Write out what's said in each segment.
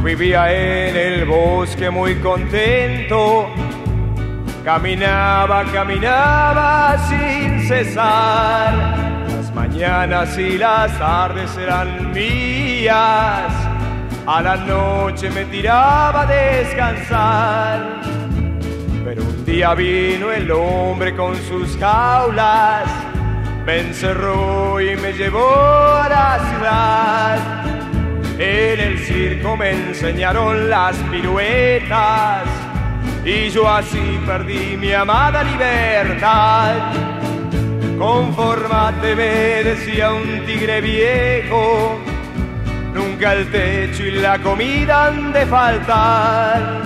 Yo vivía en el bosque muy contento, caminaba, caminaba sin cesar. Las mañanas y las tardes eran mías, a la noche me tiraba a descansar. Pero un día vino el hombre con sus jaulas, me encerró y me llevó a la ciudad. En el circo me enseñaron las piruetas y yo así perdí mi amada libertad. Conformate, me decía un tigre viejo, nunca el techo y la comida han de faltar.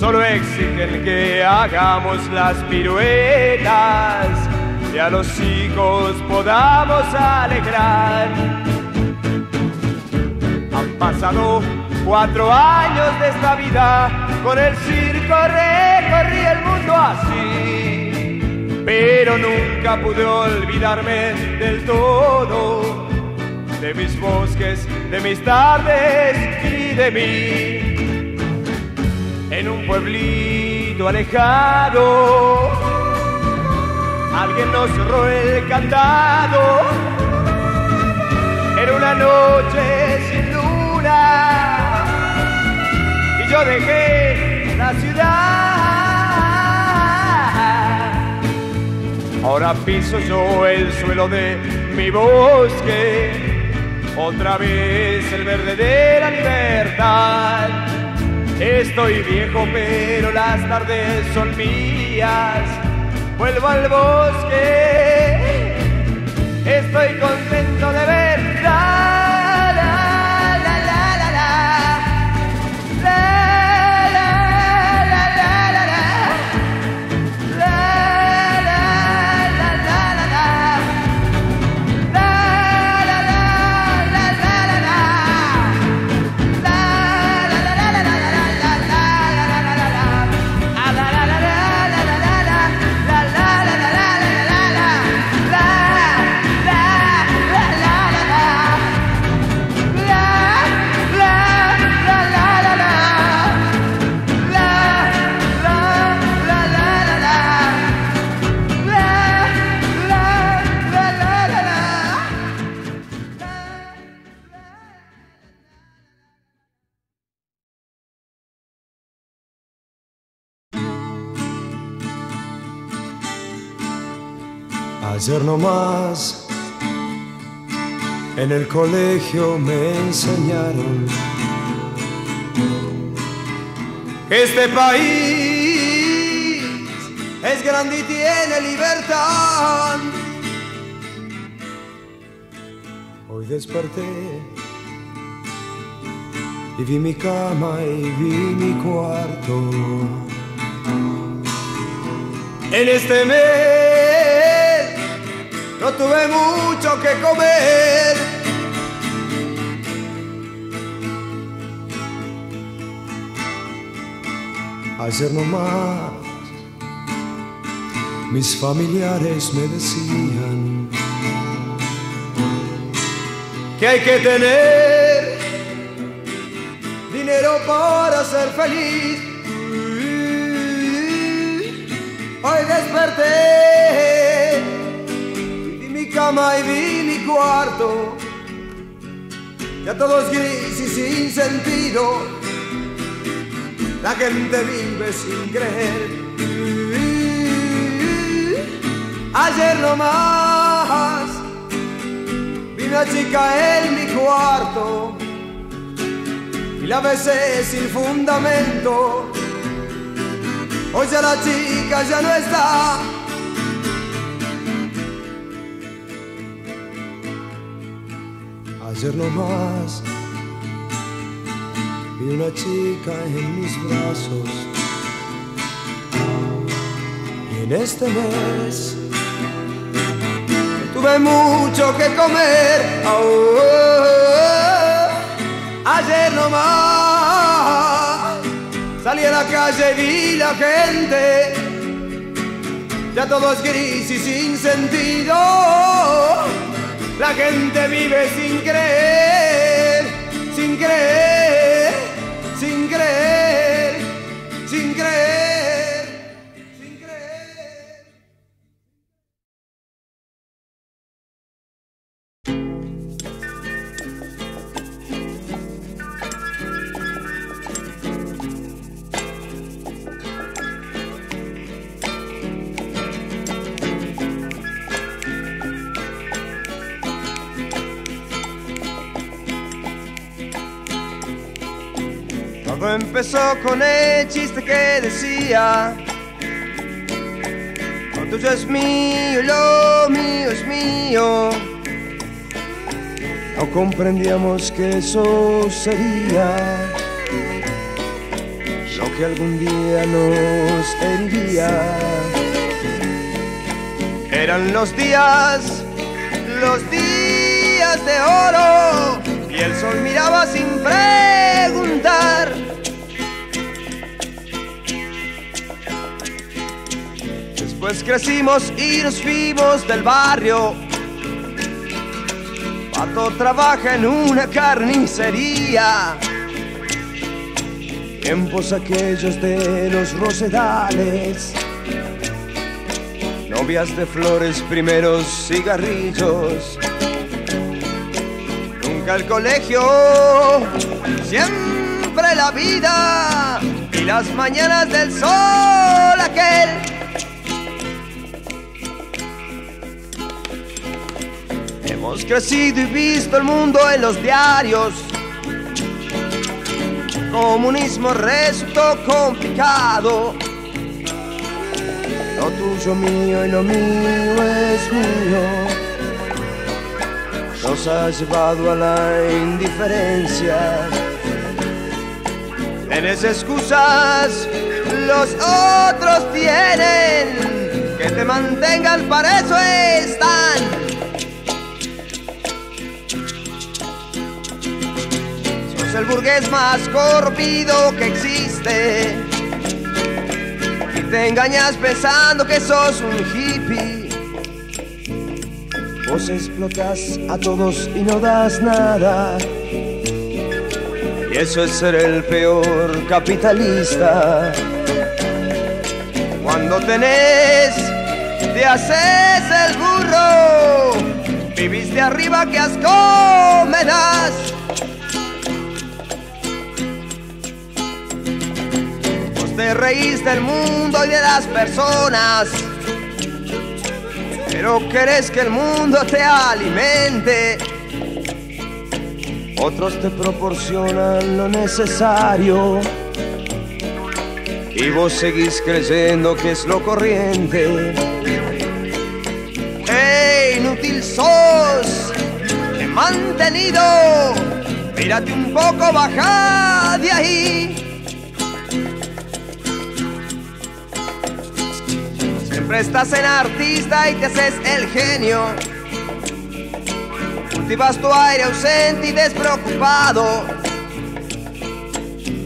Solo exigen que hagamos las piruetas y a los hijos podamos alegrar. Pasado cuatro años de esta vida, con el circo recorrí el mundo así, pero nunca pude olvidarme del todo de mis bosques, de mis tardes y de mí. En un pueblito alejado, alguien nos cerró el candado. Era una noche yo dejé la ciudad. Ahora piso yo el suelo de mi bosque, otra vez el verde de la libertad. Estoy viejo, pero las tardes son mías. Vuelvo al bosque, estoy contento de ver. Ayer nomás en el colegio me enseñaron que este país es grande y tiene libertad. Hoy desperté y vi mi cama y vi mi cuarto. En este mes no tuve mucho que comer. Ayer nomás mis familiares me decían que hay que tener dinero para ser feliz. Hoy desperté, cama y vi mi cuarto, ya todo es gris y sin sentido, la gente vive sin creer. Ayer nomás vi una chica en mi cuarto y la besé sin fundamento. Hoy ya la chica ya no está. Ayer nomás vi una chica en mis brazos y en este mes tuve mucho que comer. Oh, ayer nomás salí a la calle y vi la gente. Ya todo es gris y sin sentido. La gente vive sin creer, sin creer. Con el chiste que decía, lo es mío, lo mío es mío. No comprendíamos que eso sería lo que algún día nos heriría. Eran los días, los días de oro, y el sol miraba sin preguntar. Después crecimos y nos fuimos del barrio. Pato trabaja en una carnicería. Tiempos aquellos de los rosedales. Novias de flores, primeros cigarrillos. Nunca el colegio, siempre la vida y las mañanas del sol aquel. Hemos crecido y visto el mundo en los diarios. Comunismo resultó complicado. Lo tuyo mío y lo mío es mío. Nos ha llevado a la indiferencia. Tienes excusas, los otros tienen. Que te mantengan, para eso están. Sos el burgués más corrompido que existe. Y te engañas pensando que sos un hippie. Vos explotas a todos y no das nada. Y eso es ser el peor capitalista. Cuando tenés, te haces el burro. Vivís de arriba, que asco me das. Te reís del mundo y de las personas. Pero querés que el mundo te alimente. Otros te proporcionan lo necesario. Y vos seguís creyendo que es lo corriente. ¡Ey, inútil sos! He mantenido. Mírate un poco, baja de ahí. Siempre estás en artista y te haces el genio. Cultivas tu aire ausente y despreocupado.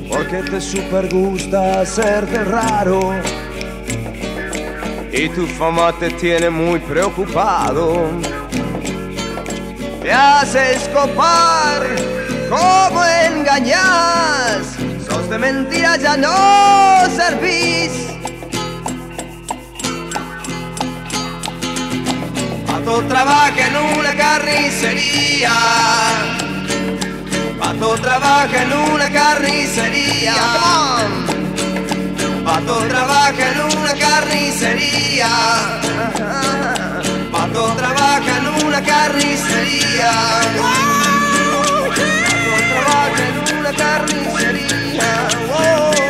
Porque te super gusta hacerte raro. Y tu fama te tiene muy preocupado. Te haces copar, como engañas. Sos de mentira, ya no servís. Pato trabaja en una carnicería. Pato trabaja en una carnicería. Pato trabaja en una carnicería. Pato trabaja en una carnicería. En una carnicería.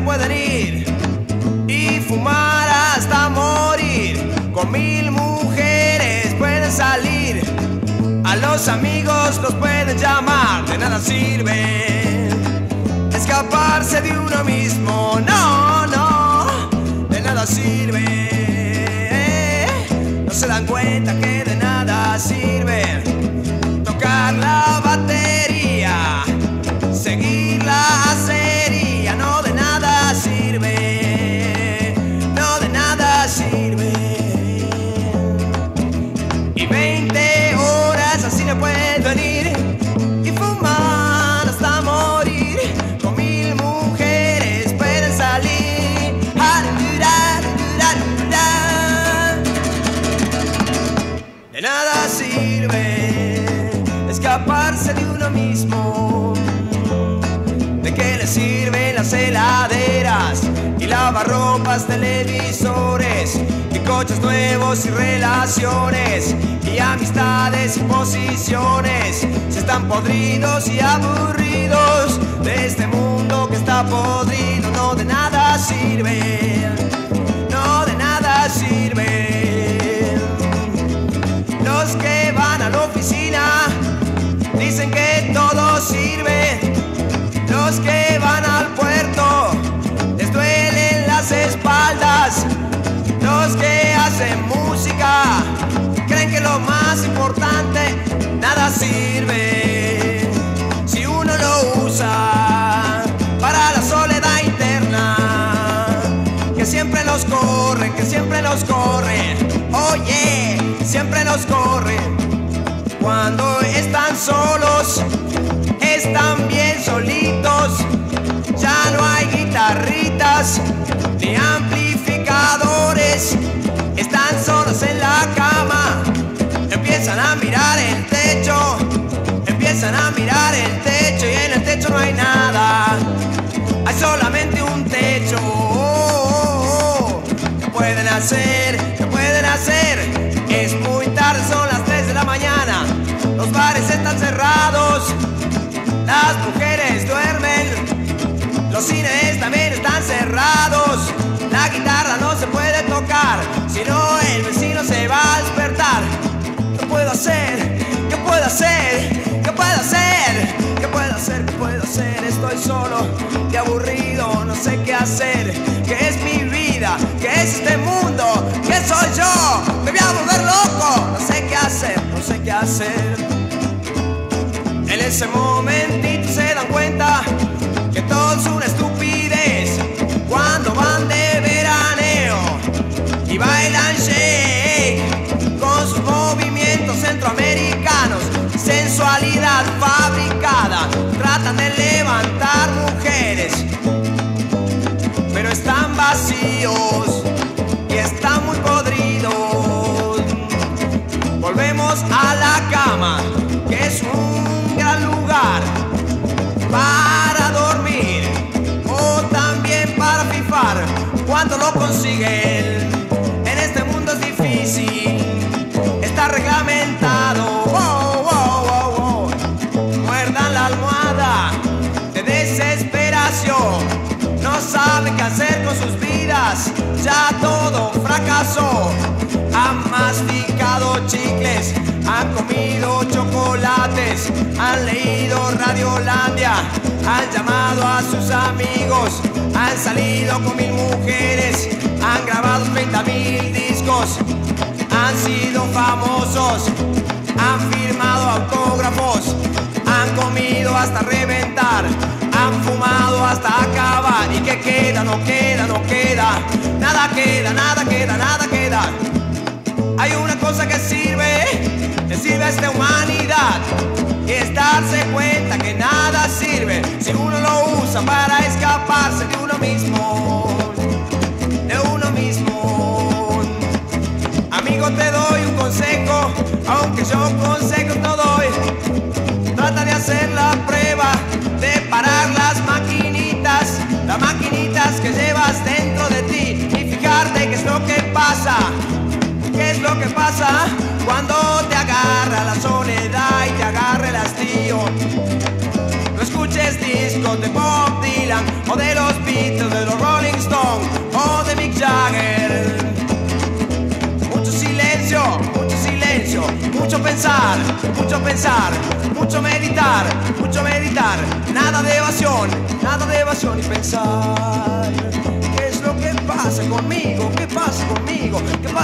Pueden ir y fumar hasta morir. Con mil mujeres pueden salir. A los amigos los pueden llamar. De nada sirve escaparse de uno mismo. No, no, de nada sirve. No se dan cuenta que de nada sirve tocar la batería, heladeras y lavarropas, televisores y coches nuevos y relaciones y amistades y posiciones. Si están podridos y aburridos de este mundo que está podrido no de nada sirve hacen música creen que lo más importante nada sirve si uno lo usa para la soledad interna. Que siempre nos corren, que siempre nos corren. Oye, siempre nos corren. Cuando están solos, están bien solitos. Ya no hay guitarritas En la cama. Empiezan a mirar el techo. Empiezan a mirar el techo y en el techo no hay nada. Hay solamente un techo. ¿Qué pueden hacer? ¿Qué pueden hacer? Es muy tarde, son las 3 de la mañana. Los bares están cerrados. Las mujeres duermen. Los cines también están cerrados. La guitarra no hacer. ¿Qué es mi vida? ¿Qué es este mundo? ¿Qué soy yo? Me voy a volver loco. No sé qué hacer, no sé qué hacer. En ese momentito se dan cuenta que todo es una A la cama, que es un gran lugar para dormir o también para fifar cuando lo consiguen. En este mundo es difícil, está reglamentado. Wow, wow, wow, wow. Muerdan la almohada de desesperación. No saben qué hacer con sus vidas, ya todo fracasó. Han masticado chicles, han comido chocolates, han leído Radiolandia, han llamado a sus amigos, han salido con mil mujeres, han grabado 30 mil discos, han sido famosos, han firmado autógrafos, han comido hasta reventar, hasta acabar. ¿Y qué queda? No queda, no queda, nada queda, nada queda, nada queda. Hay una cosa que sirve, que sirve a esta humanidad. Y es darse cuenta que nada sirve si uno lo usa para escaparse de uno mismo. De uno mismo. Amigo, te doy un consejo, aunque yo consejos no doy. Trata de hacer la prueba ¿Qué es lo que pasa cuando te agarra la soledad y te agarra el hastío? No escuches discos de Bob Dylan o de los Beatles, de los Rolling Stones o de Mick Jagger. Mucho silencio, mucho silencio, mucho pensar, mucho pensar, mucho meditar, mucho meditar. Nada de evasión, nada de evasión y pensar.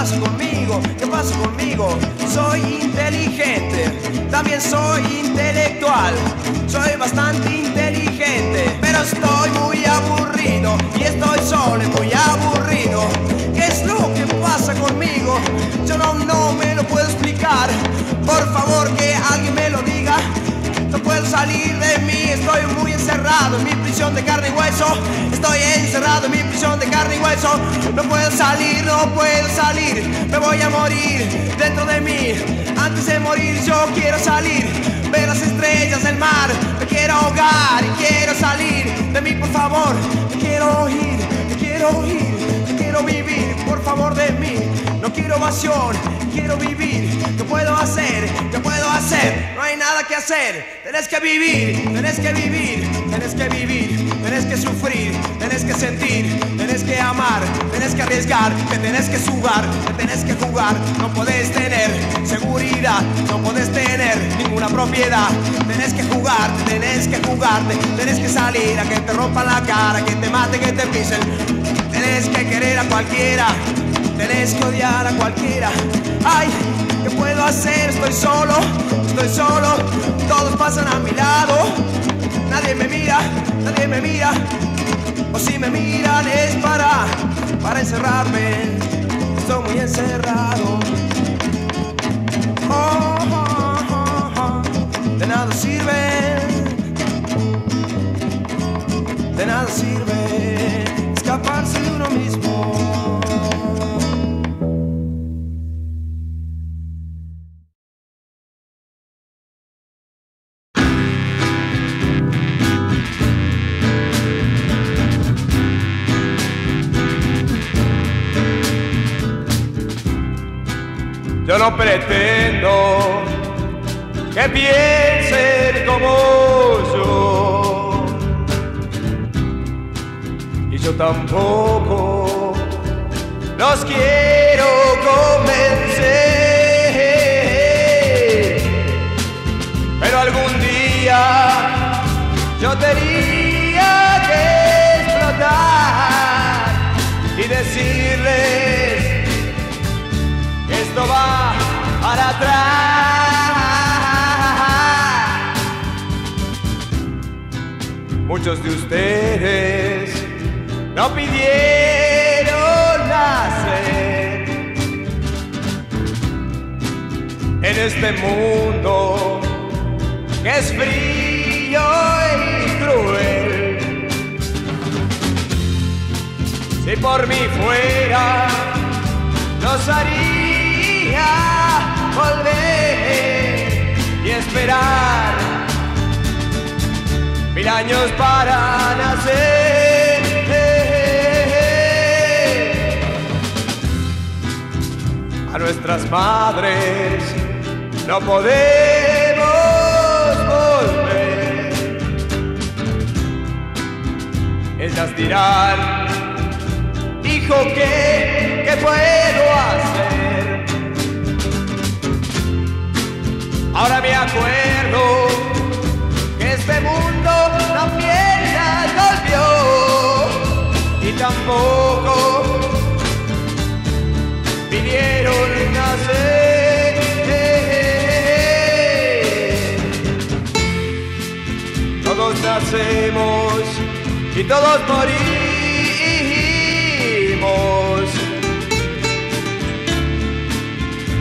Pasa conmigo? ¿Qué pasa conmigo? Soy inteligente, también soy intelectual. Soy bastante inteligente, pero estoy muy aburrido y estoy solo muy aburrido. ¿Qué es lo que pasa conmigo? Yo no, no me lo puedo explicar. Por favor, que alguien me lo diga. No puedo salir de mí, estoy muy encerrado en mi prisión de carne y hueso. Estoy encerrado en mi prisión de carne y hueso. No puedo salir, no puedo salir. Me voy a morir dentro de mí. Antes de morir yo quiero salir. Ver las estrellas del mar. Me quiero ahogar y quiero salir de mí, por favor. Me quiero ir, me quiero ir, yo quiero vivir por favor de mí. No quiero evasión, quiero vivir. ¿Qué puedo hacer? ¿Qué puedo hacer? No hay nada que hacer. Tenés que vivir, tenés que vivir, tenés que vivir, tenés que sufrir, tenés que sentir, tenés que amar, tenés que arriesgar, te tenés que jugar, te tenés que jugar. No podés tener seguridad, no podés tener ninguna propiedad. Tenés que jugar, tenés que jugarte, tenés que salir a que te rompan la cara, que te maten, que te pisen. Tenés que querer a cualquiera, tenés que odiar a cualquiera. Ay, ¿qué puedo hacer? Estoy solo, estoy solo, todos pasan a mi lado. Nadie me mira, nadie me mira. O si me miran es para, para encerrarme. Estoy muy encerrado. Oh, oh, oh, oh. De nada sirve, de nada sirve escaparse de uno mismo. No pretendo que piensen como yo. Y yo tampoco los quiero convencer. Pero algún día yo tenía que explotar y decirles para. Muchos de ustedes no pidieron nacer en este mundo que es frío y cruel. Si por mí fuera, los haría volver y esperar mil años para nacer. A nuestras madres no podemos volver. Ellas dirán, hijo, ¿qué, qué puedo hacer? Ahora me acuerdo que este mundo también las golpeó y tampoco vinieron a nacer. Todos nacemos y todos morimos.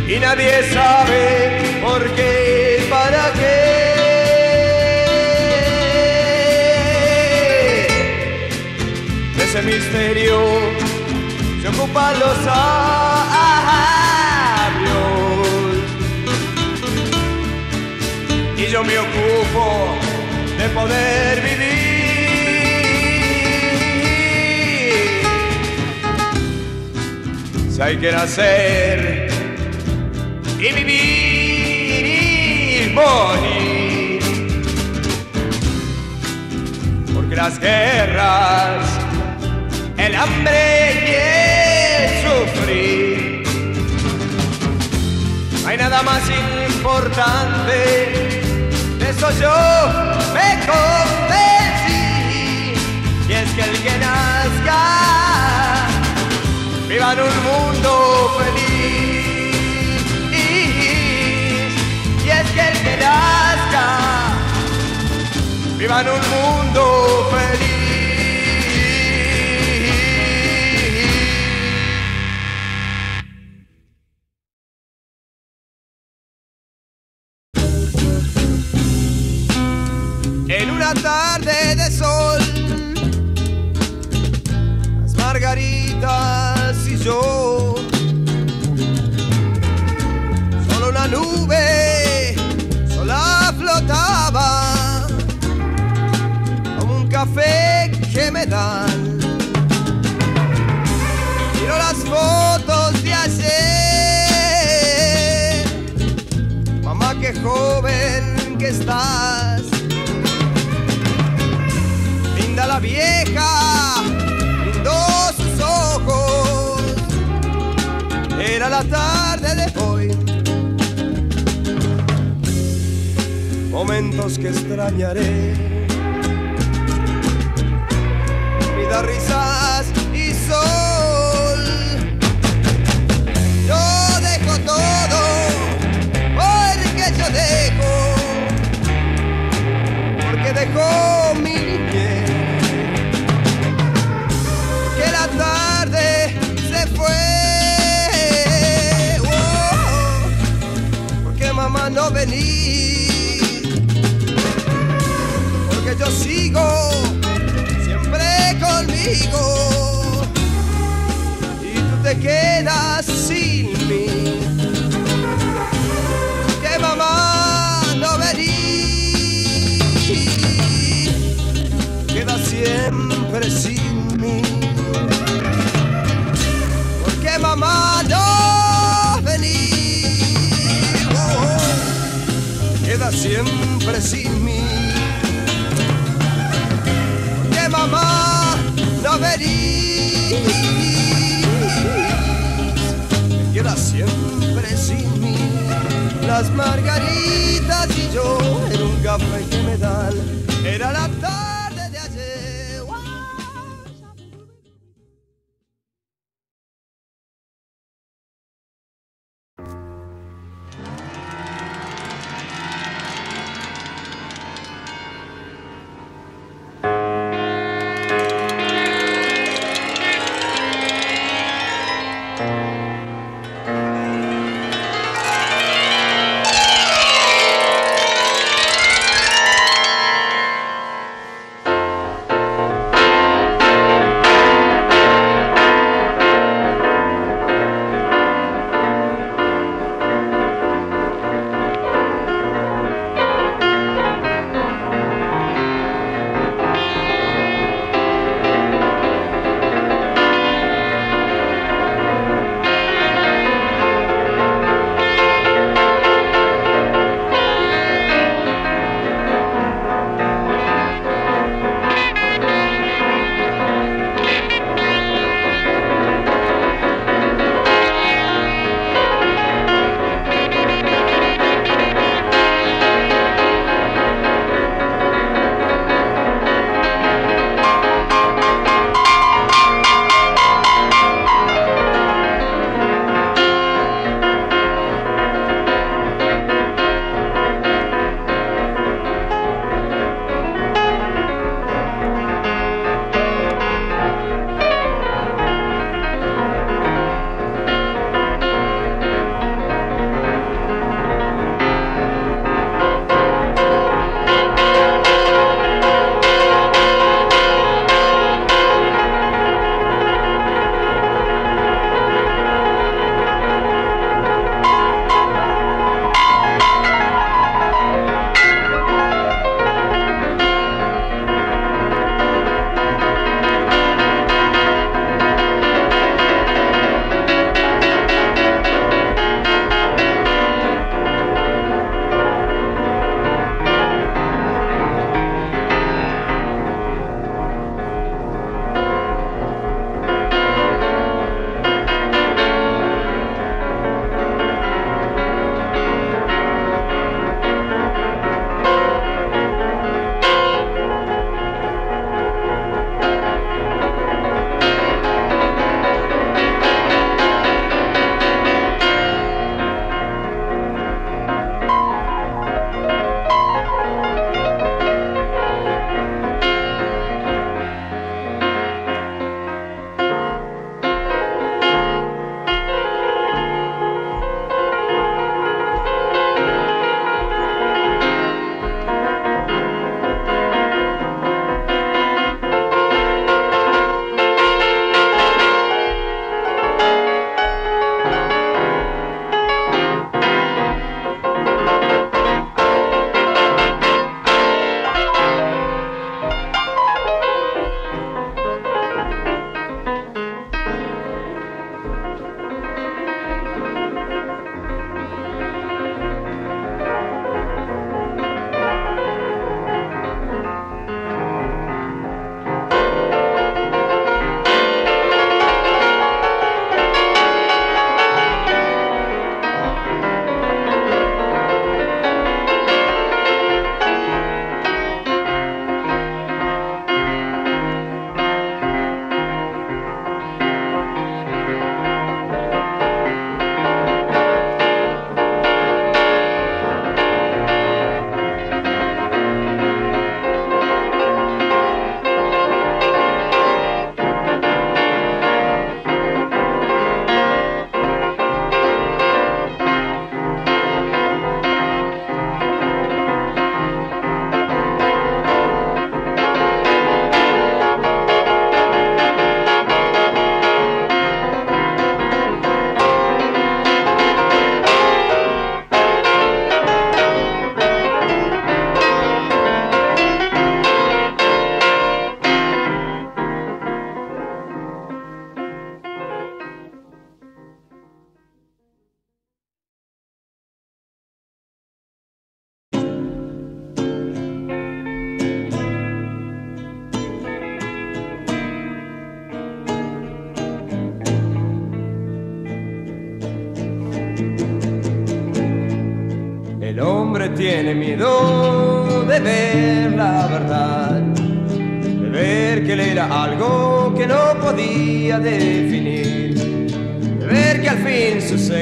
Y nadie sabe por qué, ese misterio se ocupan los sabios. Y yo me ocupo de poder vivir. Si hay que nacer y vivir y morir. Porque las guerras, hambre y el sufrir. No hay nada más importante, de eso yo me convencí. Y es que el que nazca viva en un mundo feliz. Y es que el que nazca viva en un mundo feliz.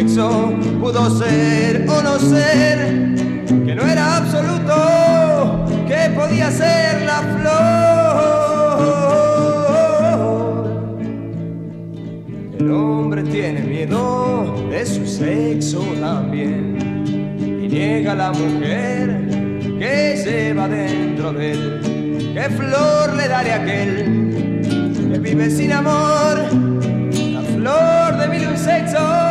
Sexo pudo ser o no ser, que no era absoluto, que podía ser la flor. El hombre tiene miedo de su sexo también y niega a la mujer que lleva dentro de él. ¿Qué flor le daré aquel que vive sin amor? La flor de mil un sexos,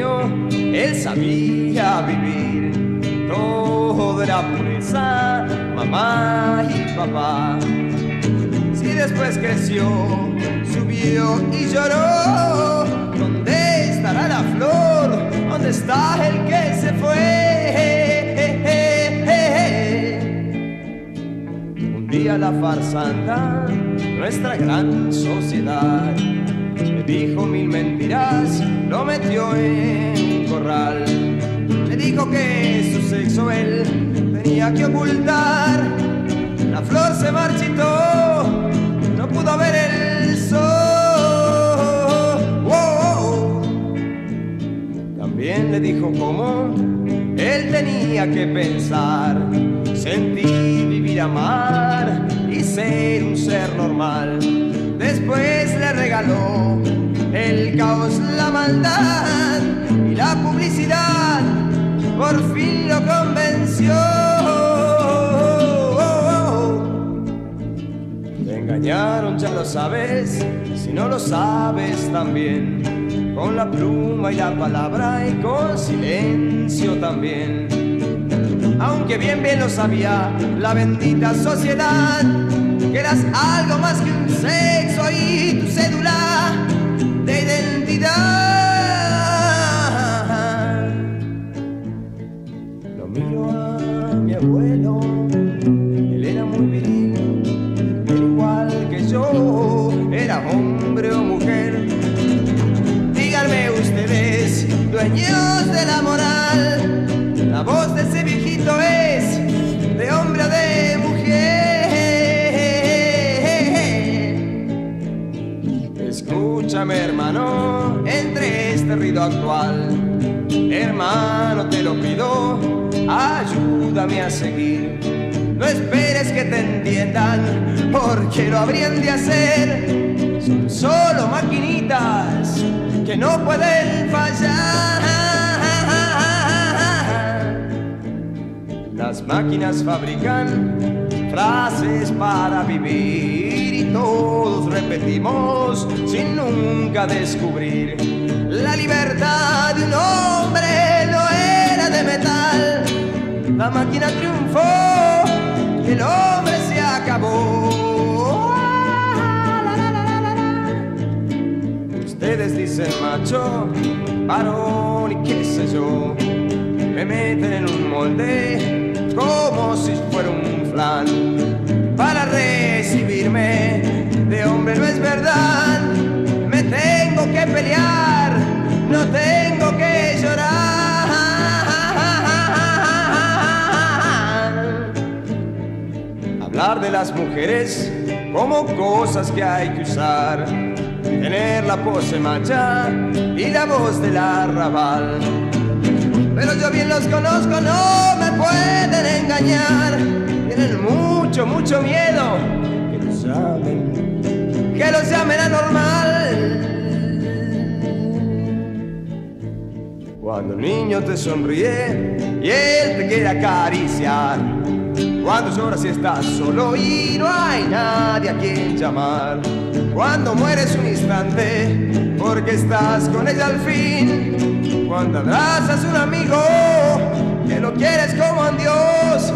él sabía vivir. Todo era pureza, mamá y papá. Si después creció, subió y lloró, ¿dónde estará la flor? ¿Dónde está el que se fue? Un día la farsanta, nuestra gran sociedad, dijo mil mentiras, lo metió en un corral. Le dijo que su sexo él tenía que ocultar. La flor se marchitó, no pudo ver el sol. Wow. También le dijo cómo él tenía que pensar, sentir, vivir, amar y ser un ser normal. Después le regaló el caos, la maldad y la publicidad. Por fin lo convenció. Te engañaron, ya lo sabes, si no lo sabes también, con la pluma y la palabra y con silencio también. Aunque bien bien lo sabía la bendita sociedad, que eras algo más que un sexo y tu cédula vida. Este actual, hermano te lo pido, ayúdame a seguir. No esperes que te entiendan, porque lo habrían de hacer. Son solo maquinitas que no pueden fallar. Las máquinas fabrican frases para vivir y todos repetimos sin nunca descubrir. La libertad de un hombre no era de metal. La máquina triunfó y el hombre se acabó. Ustedes dicen macho, varón y qué sé yo. Me meten en un molde como si fuera un para recibirme de hombre no es verdad. Me tengo que pelear, no tengo que llorar. Hablar de las mujeres como cosas que hay que usar. Tener la pose macha y la voz del arrabal. Pero yo bien los conozco, no me pueden engañar. Tienen mucho, mucho miedo. Que los llamen, que los llamen anormal. Cuando el niño te sonríe y él te quiere acariciar. Cuando lloras y estás solo y no hay nadie a quien llamar. Cuando mueres un instante porque estás con ella al fin. Cuando abrazas a un amigo que lo quieres como a Dios.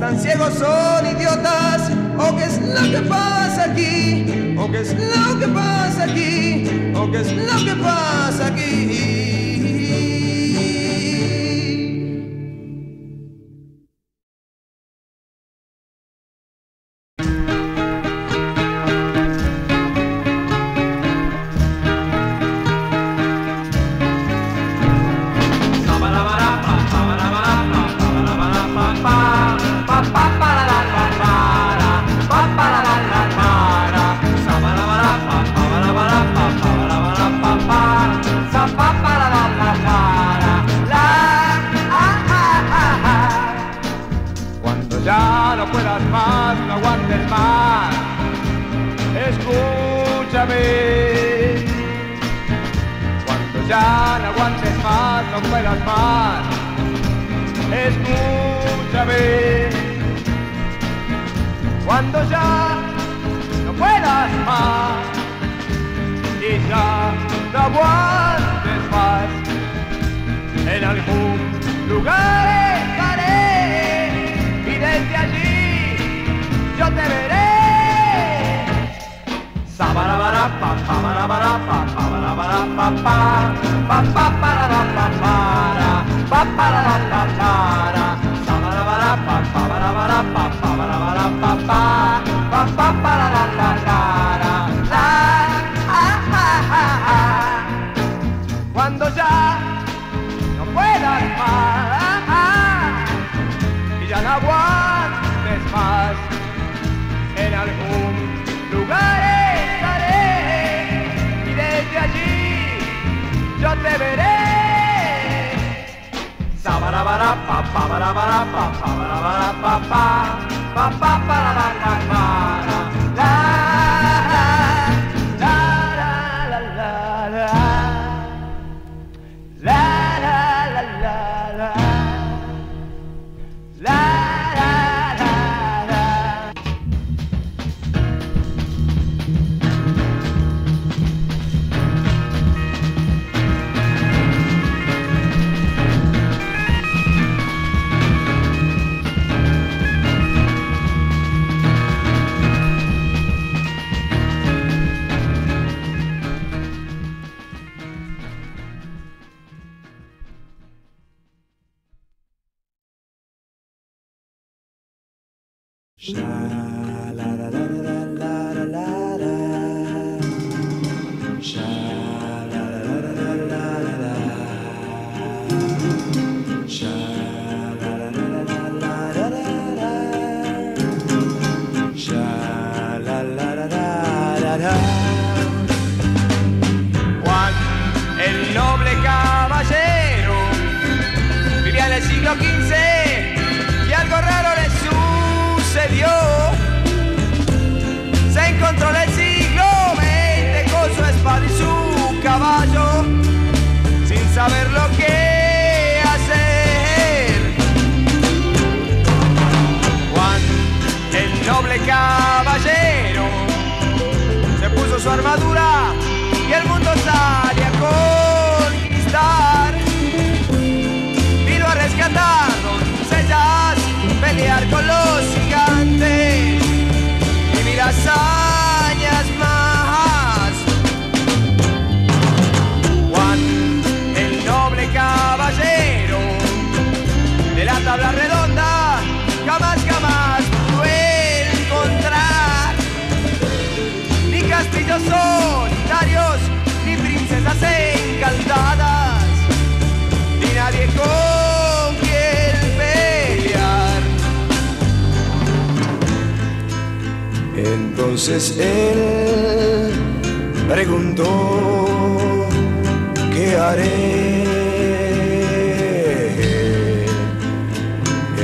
Están ciegos, son idiotas. ¿O qué es lo que pasa aquí? ¿O qué es lo que pasa aquí? ¿O qué es lo que pasa aquí? Cuando ya no puedas más y ya no aguantes más, en algún lugar estaré y desde allí yo te veré. Sabarabarapa, sabarabarapa, sabarabarapa, pa, pa, pa, para, pa, para, sabarabarapa, sabarabarapa, pa, pa, pa, para, Cuando ya no puedas más y ya no aguantes más en algún lugar estaré y desde allí yo te veré. Sabarabarapa, sabarabarapa, sabarabarapa, pa, Ba ba ba ba ba Entonces él preguntó, ¿qué haré?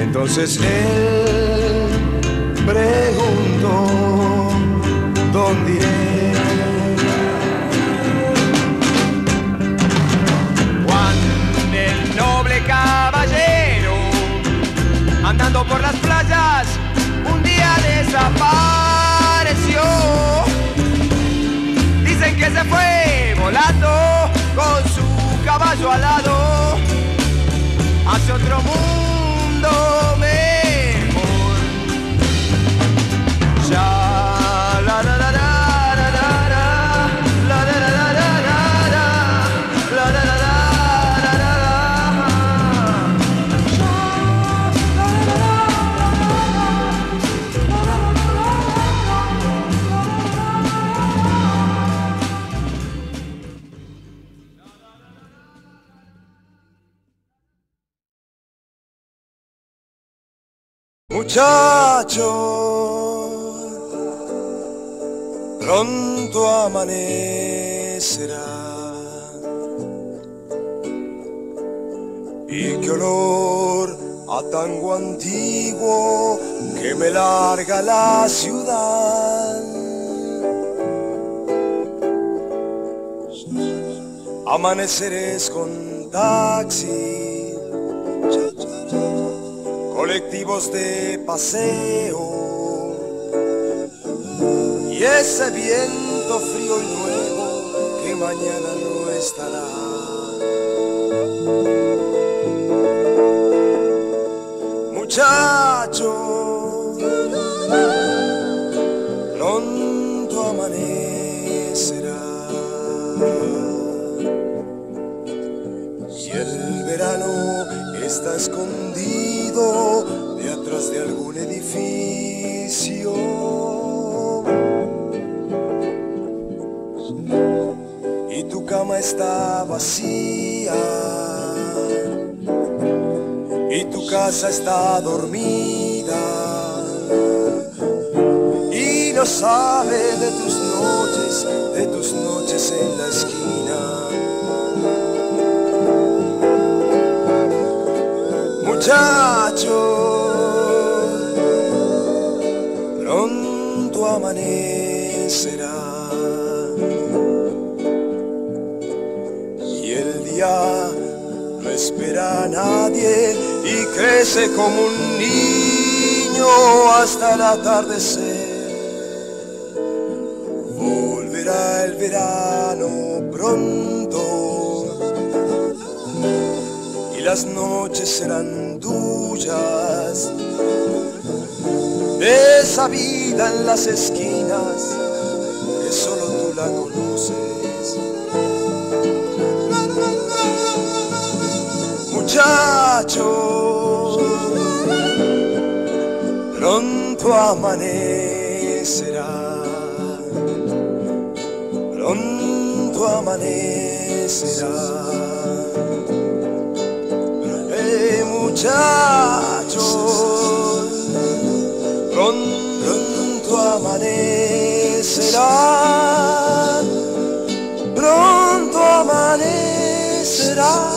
Entonces él preguntó, ¿dónde iré? Juan, el noble caballero, andando por las playas, un día desapareció. Que se fue volando con su caballo alado hacia otro mundo Muchachos, pronto amanecerá. Y qué olor a tango antiguo que me larga la ciudad. Amaneceres con taxi, colectivos de paseo y ese viento frío y nuevo que mañana no estará. Muchacho, escondido de atrás de algún edificio. Y tu cama está vacía. Y tu casa está dormida. Y no sabe de tus noches, de tus noches en la esquina. Muchacho, pronto amanecerá. Y el día no espera a nadie y crece como un niño hasta el atardecer. Vida en las esquinas que solo tú la conoces. Muchacho, pronto amanecerá. Pronto amanecerá. Eh, muchacho. pronto amanhecerá.